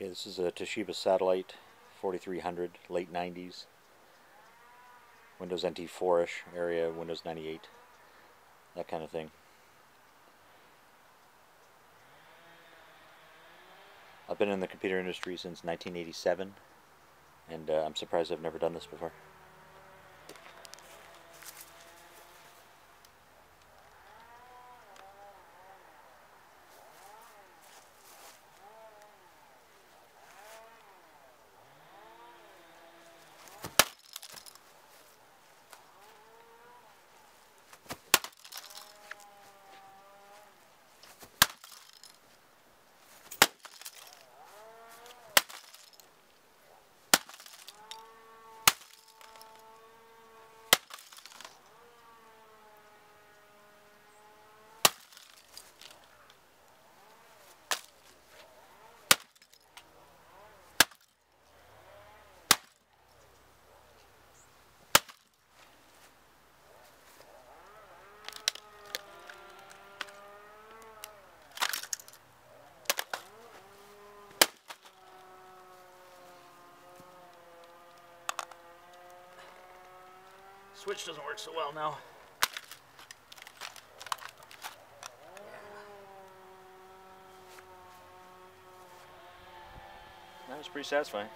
Okay, this is a Toshiba Satellite 4300, late 90s. Windows NT 4-ish area, Windows 98, that kind of thing. I've been in the computer industry since 1987, and uh, I'm surprised I've never done this before. Switch doesn't work so well now. That was pretty satisfying.